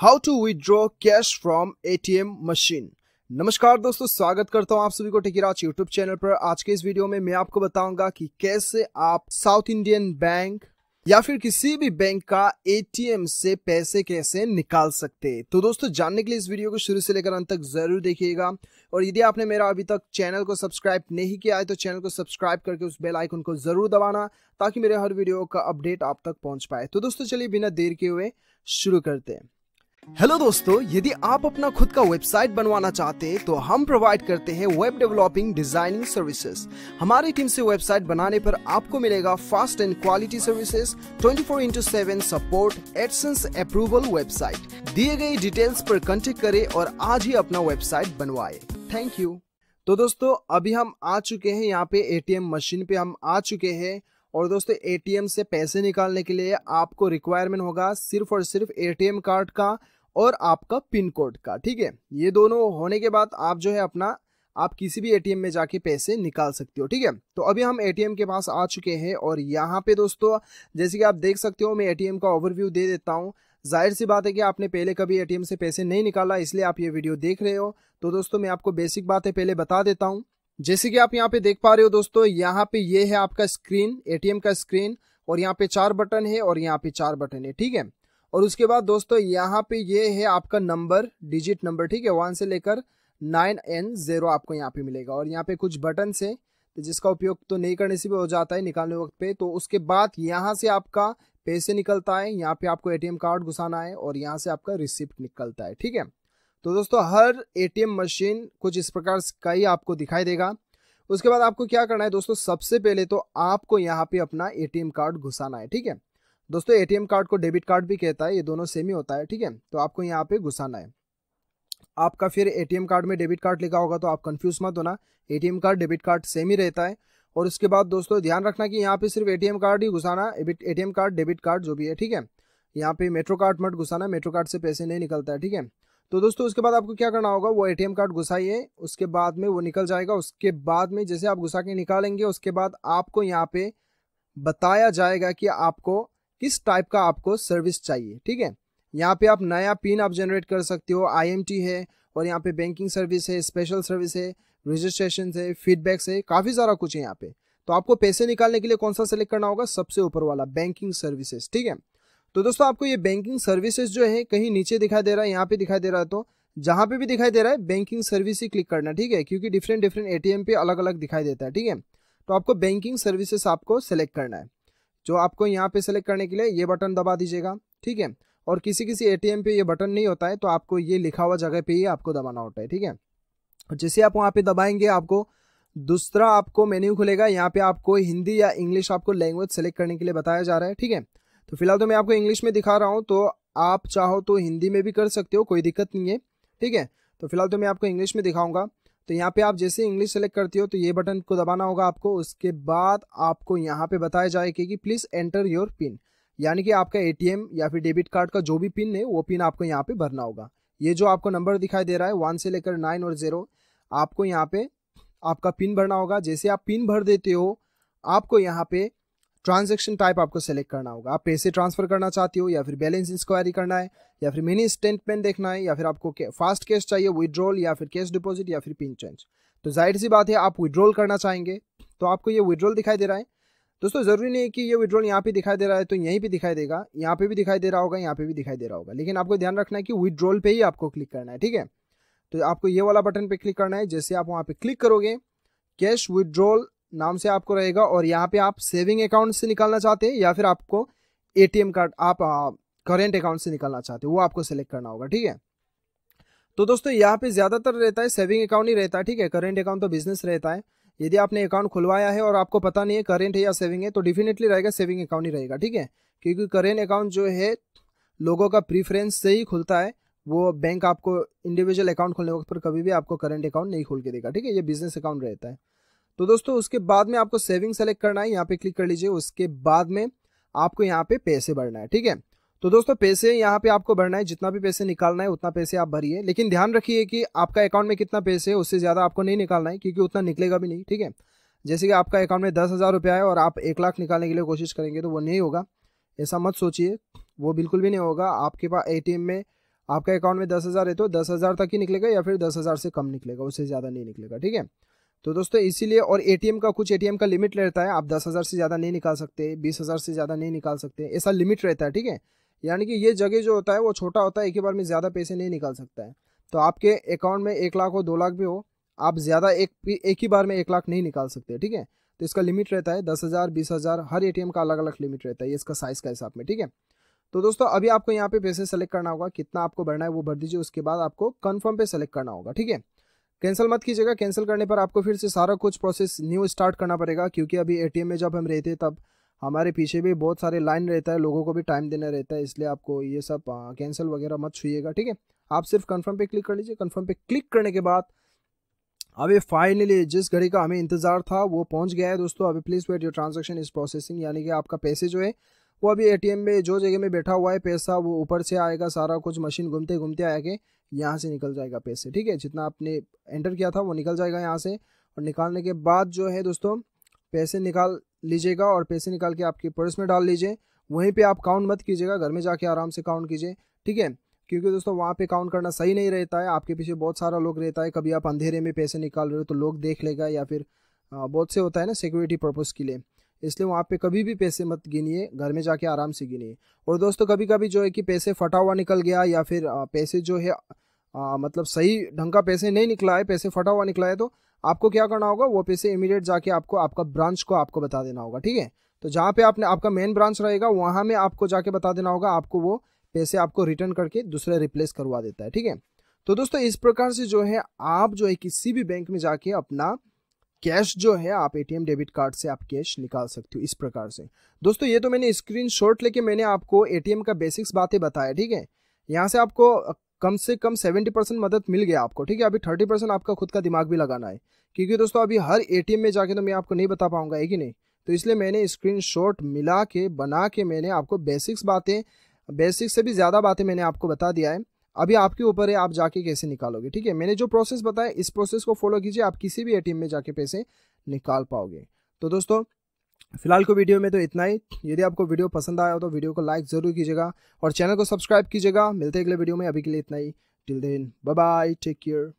How to withdraw cash from ATM machine नमस्कार दोस्तों, स्वागत करता हूँ आप सभी को टेकीराज यूट्यूब चैनल पर। आज के इस वीडियो में मैं आपको बताऊँगा कि कैसे आप साउथ इंडियन बैंक या फिर किसी भी बैंक का एटीएम से पैसे कैसे निकाल सकते हैं। तो दोस्तों, जानने के लिए इस वीडियो को शुरू से लेकर अंत तक ज़रूर देखिएगा। और यदि आपने मेरा अभी तक चैनल को सब्सक्राइब नहीं किया है तो चैनल को सब्सक्राइब करके उस बेल आइकन को ज़रूर दबाना ताकि मेरे हर वीडियो का अपडेट आप तक पहुँच पाए। तो दोस्तों, चलिए बिना देर के हुए शुरू करते हैं। हेलो दोस्तों, यदि आप अपना खुद का वेबसाइट बनवाना चाहते हैं तो हम प्रोवाइड करते हैं वेब डेवलपिंग डिज़ाइनिंग सर्विसेज़ हमारी टीम से वेबसाइट बनाने पर आपको मिलेगा fast and quality services 24 four into seven support AdSense approval website दिए गए डिटेल्स पर कंटेक्ट करें और आज ही अपना वेबसाइट बनवाए। थैंक यू तो दोस्तों, अभी हम आ चुके हैं यहाँ पे एटीएम मशीन पे, हम आ चुके हैं। और दोस्तों एटीएम से पैसे निकालने के लिए आपको रिक्वायरमेंट होगा सिर्फ़ और सिर्फ़ एटीएम कार्ड का और आपका पिन कोड का, ठीक है? ये दोनों होने के बाद आप जो है अपना, आप किसी भी एटीएम में जाके पैसे निकाल सकते हो, ठीक है? तो अभी हम एटीएम के पास आ चुके हैं और यहाँ पे दोस्तों, जैसे कि आप देख सकते हो, मैं एटीएम का ओवरव्यू दे देता हूँ। ज़ाहिर सी बात है कि आपने पहले कभी एटीएम से पैसे नहीं निकाला, इसलिए आप ये वीडियो देख रहे हो। तो दोस्तों, मैं आपको बेसिक बातें पहले बता देता हूँ। जैसे कि आप यहाँ पे देख पा रहे हो दोस्तों, यहाँ पे ये है आपका स्क्रीन एटीएम का स्क्रीन और यहाँ पे चार बटन है और यहाँ पे चार बटन है, ठीक है? और उसके बाद दोस्तों, यहाँ पे ये है आपका नंबर डिजिट नंबर ठीक है? वन से लेकर नाइन एन ज़ीरो आपको यहाँ पे मिलेगा। और यहाँ पे कुछ बटन से तो जिसका उपयोग तो नहीं करने से भी हो जाता है निकालने वक्त पे तो उसके बाद यहाँ से आपका पैसे निकलता है, यहाँ पे आपको एटीएम कार्ड घुसाना है और यहाँ से आपका रिसिप्ट निकलता है, ठीक है? तो दोस्तों, हर एटीएम मशीन कुछ इस प्रकार का ही आपको दिखाई देगा। उसके बाद आपको क्या करना है दोस्तों, सबसे पहले तो आपको यहाँ पे अपना एटीएम कार्ड घुसाना है, ठीक है? दोस्तों एटीएम कार्ड को डेबिट कार्ड भी कहता है, ये दोनों सेम ही होता है, ठीक है? तो आपको यहाँ पे घुसाना है। आपका फिर एटीएम कार्ड में डेबिट कार्ड लिखा होगा तो आप कंफ्यूज मत होना ATM card, debit card same ही रहता है। और उसके बाद दोस्तों, ध्यान रखना कि यहाँ पे सिर्फ़ एटीएम कार्ड ही घुसाना एटीएम कार्ड, डेबिट कार्ड जो भी है, ठीक है? यहाँ पे मेट्रो कार्ड मत घुसाना, मेट्रो कार्ड से पैसे नहीं निकलता है, ठीक है? तो दोस्तों, उसके बाद आपको क्या करना होगा? वो एटीएम कार्ड घुसाइए, उसके बाद में वो निकल जाएगा, उसके बाद में जैसे आप घुसा के निकालेंगे, उसके बाद आपको यहाँ पे बताया जाएगा कि आपको किस टाइप का आपको सर्विस चाहिए, ठीक है? यहाँ पे आप नया पिन आप जनरेट कर सकते हो आईएमटी है, और यहाँ पे बैंकिंग सर्विस है स्पेशल सर्विस है रजिस्ट्रेशन है फीडबैक्स है, काफ़ी सारा कुछ है यहाँ पे। तो आपको पैसे निकालने के लिए कौन सा सेलेक्ट करना होगा? सबसे ऊपर वाला बैंकिंग सर्विसेज़ ठीक है? तो दोस्तों, आपको ये बैंकिंग सर्विसेज़ जो है, कहीं नीचे दिखाई दे रहा है, यहाँ पे दिखाई दे रहा है तो जहाँ पे भी दिखाई दे रहा है बैंकिंग सर्विस ही क्लिक करना, ठीक है? क्योंकि डिफरेंट डिफरेंट एटीएम पे अलग अलग दिखाई देता है, ठीक है? तो आपको बैंकिंग सर्विसेज़ आपको सेलेक्ट करना है। जो आपको यहाँ पे सेलेक्ट करने के लिए, ये बटन दबा दीजिएगा, ठीक है? और किसी किसी एटीएम पे ये बटन नहीं होता है तो आपको ये लिखा हुआ जगह पे ही आपको दबाना होता है, ठीक है? जैसे आप वहाँ पे दबाएँगे, आपको दूसरा आपको मेन्यू खुलेगा, यहाँ पे आपको हिंदी या इंग्लिश आपको लैंग्वेज सेलेक्ट करने के लिए बताया जा रहा है, ठीक है? तो फ़िलहाल तो मैं आपको इंग्लिश में दिखा रहा हूँ तो आप चाहो तो हिंदी में भी कर सकते हो, कोई दिक्कत नहीं है, ठीक है? तो फ़िलहाल तो मैं आपको इंग्लिश में दिखाऊँगा। तो यहाँ पे आप जैसे इंग्लिश सेलेक्ट करते हो तो ये बटन को दबाना होगा आपको, उसके बाद आपको यहाँ पे बताया जाएगा कि प्लीज़ एंटर योर पिन यानी कि आपका एटीएम या फिर डेबिट कार्ड का जो भी पिन है, वो पिन आपको यहाँ पे भरना होगा। ये जो आपको नंबर दिखाई दे रहा है वन से लेकर नाइन और ज़ीरो आपको यहाँ पे आपका पिन भरना होगा। जैसे आप पिन भर देते हो, आपको यहाँ पे ट्रांजेक्शन टाइप आपको सेलेक्ट करना होगा। आप पैसे ट्रांसफ़र करना चाहते हो या फिर बैलेंस इंक्वायरी करना है, या फिर मिनी स्टेटमेंट देखना है, या फिर आपको फास्ट कैश चाहिए विड्रॉल या फिर कैश डिपॉजिट, या फिर पिन चेंज। तो ज़ाहिर सी बात है, आप विड्रॉल करना चाहेंगे तो आपको ये विड्रॉल दिखाई दे रहा है। दोस्तों, ज़रूरी नहीं है कि ये विड्रॉल यहाँ पे दिखाई दे रहा है तो यहीं पे दिखाई देगा। यहाँ पे भी दिखाई दे रहा होगा, यहाँ पे भी दिखाई दे रहा होगा। लेकिन आपको ध्यान रखना है कि विड्रॉल पे ही आपको क्लिक करना है, ठीक है? तो आपको ये वाला बटन पे क्लिक करना है, जैसे आप वहाँ पे क्लिक करोगे कैश विड्रॉल नाम से आपको रहेगा और यहाँ पे आप सेविंग अकाउंट से निकालना चाहते हैं या फिर आपको एटीएम कार्ड आप करेंट अकाउंट से निकालना चाहते हैं, वो आपको सेलेक्ट करना होगा, ठीक है? तो दोस्तों, यहाँ पे ज़्यादातर रहता है सेविंग अकाउंट ही रहता है, ठीक है? करेंट अकाउंट तो बिज़नेस रहता है। यदि आपने अकाउंट खुलवाया है और आपको पता नहीं है करेंट है या सेविंग है तो डेफिनेटली रहेगा सेविंग अकाउंट ही रहेगा, ठीक है? क्योंकि करेंट अकाउंट जो है, लोगों का प्रीफरेंस से ही खुलता है। वो बैंक आपको इंडिविजुअल अकाउंट खोलने वक्त पर कभी भी आपको करंट अकाउंट नहीं खोल के देगा, ठीक है? ये बिज़नेस अकाउंट रहता है। तो दोस्तों, उसके बाद में आपको सेविंग सेलेक्ट करना है। यहाँ पे क्लिक कर लीजिए, उसके बाद में आपको यहाँ पे पैसे भरना है, ठीक है? तो दोस्तों, पैसे यहाँ पे आपको भरना है। जितना भी पैसे निकालना है, उतना पैसे आप भरिए। लेकिन ध्यान रखिए कि आपका अकाउंट में कितना पैसे है, उससे ज़्यादा आपको नहीं निकालना है, क्योंकि उतना निकलेगा भी नहीं, ठीक है? जैसे कि आपका अकाउंट में दस हज़ार रुपया है और आप एक लाख निकालने के लिए कोशिश करेंगे तो वो नहीं होगा। ऐसा मत सोचिए, वो बिल्कुल भी नहीं होगा। आपके पास एटीएम में आपका अकाउंट में दस हज़ार है तो दस हज़ार तक ही निकलेगा या फिर दस हज़ार से कम निकलेगा, उससे ज़्यादा नहीं निकलेगा, ठीक है? तो दोस्तों, इसीलिए और एटीएम का कुछ एटीएम का लिमिट रहता है। आप दस हज़ार से ज़्यादा नहीं निकाल सकते, बीस हज़ार से ज़्यादा नहीं निकाल सकते, ऐसा लिमिट रहता है, ठीक है? यानी कि ये जगह जो होता है, वो छोटा होता है, एक ही बार में ज़्यादा पैसे नहीं निकाल सकता है। तो आपके अकाउंट में एक लाख हो, दो लाख भी हो, आप ज़्यादा एक एक ही बार में एक लाख नहीं निकाल सकते, ठीक है? तो इसका लिमिट रहता है दस हज़ार, बीस हज़ार, हर एटीएम का अलग अलग लिमिट रहता है इसका साइज़ का हिसाब में, ठीक है? तो दोस्तों, अभी आपको यहाँ पे पैसे सेलेक्ट करना होगा, कितना आपको भरना है वो भर दीजिए, उसके बाद आपको कन्फर्म पे सेलेक्ट करना होगा, ठीक है? कैंसिल मत कीजिएगा, कैंसिल करने पर आपको फिर से सारा कुछ प्रोसेस न्यू स्टार्ट करना पड़ेगा, क्योंकि अभी एटीएम में जब हम रहते तब हमारे पीछे भी बहुत सारे लाइन रहता है, लोगों को भी टाइम देना रहता है, इसलिए आपको ये सब कैंसिल वगैरह मत छुएगा ठीक है? आप सिर्फ़ कन्फर्म पे क्लिक कर लीजिए कन्फर्म पे क्लिक करने के बाद अभी फाइनली जिस घड़ी का हमें इंतज़ार था, वो पहुँच गया है दोस्तों। अभी please wait your transaction is processing यानी कि आपका पैसे जो है वो अभी एटीएम में, जो जगह में बैठा हुआ है, पैसा वो ऊपर से आएगा, सारा कुछ मशीन घूमते घूमते आएगा, यहाँ से निकल जाएगा पैसे, ठीक है? जितना आपने एंटर किया था, वो निकल जाएगा यहाँ से। और निकालने के बाद जो है दोस्तों, पैसे निकाल लीजिएगा और पैसे निकाल के आपके पर्स में डाल लीजिए। वहीं पे आप काउंट मत कीजिएगा, घर में जाके आराम से काउंट कीजिए, ठीक है? क्योंकि दोस्तों, वहाँ पे काउंट करना सही नहीं रहता है, आपके पीछे बहुत सारा लोग रहता है, कभी आप अंधेरे में पैसे निकाल रहे हो तो लोग देख लेगा या फिर बहुत से होता है ना सिक्योरिटी पर्पज़ के लिए। इसलिए वहाँ पे कभी भी पैसे मत गिनिए घर में जाके आराम से गिनिए। और दोस्तों कभी कभी जो है कि पैसे फटा हुआ निकल गया या फिर पैसे जो है आ, मतलब सही ढंग का पैसे नहीं निकला है पैसे फटा हुआ निकला है तो आपको क्या करना होगा? वो पैसे इमीडिएट जाके आपको आपका ब्रांच को आपको बता देना होगा ठीक है? तो जहाँ पे आपने आपका मेन ब्रांच रहेगा वहाँ में आपको जाके बता देना होगा आपको वो पैसे आपको रिटर्न करके दूसरे रिप्लेस करवा देता है ठीक है? तो दोस्तों इस प्रकार से जो है आप जो है किसी भी बैंक में जाके अपना कैश जो है, आप एटीएम डेबिट कार्ड से आप कैश निकाल सकते हो इस प्रकार से। दोस्तों, ये तो मैंने स्क्रीन शॉट लेके मैंने आपको एटीएम का बेसिक्स बातें बताया, ठीक है? यहाँ से आपको कम से कम सेवेंटी परसेंट मदद मिल गया आपको, ठीक है? अभी थर्टी परसेंट आपका खुद का दिमाग भी लगाना है। क्योंकि दोस्तों, अभी हर एटीएम में जाके तो मैं आपको नहीं बता पाऊँगा, है कि नहीं? तो इसलिए मैंने स्क्रीन मिला के, बना के मैंने आपको बेसिक्स बातें बेसिक्स से भी ज़्यादा बातें मैंने आपको बता दिया है। अभी आपके ऊपर है, आप जाके कैसे निकालोगे? ठीक है, मैंने जो प्रोसेस बताया, इस प्रोसेस को फॉलो कीजिए, आप किसी भी एटीएम में जाके पैसे निकाल पाओगे। तो दोस्तों, फ़िलहाल को वीडियो में तो इतना ही। यदि आपको वीडियो पसंद आया हो तो वीडियो को लाइक ज़रूर कीजिएगा और चैनल को सब्सक्राइब कीजिएगा। मिलते अगले वीडियो में। अभी के लिए इतना ही। Till then bye bye take care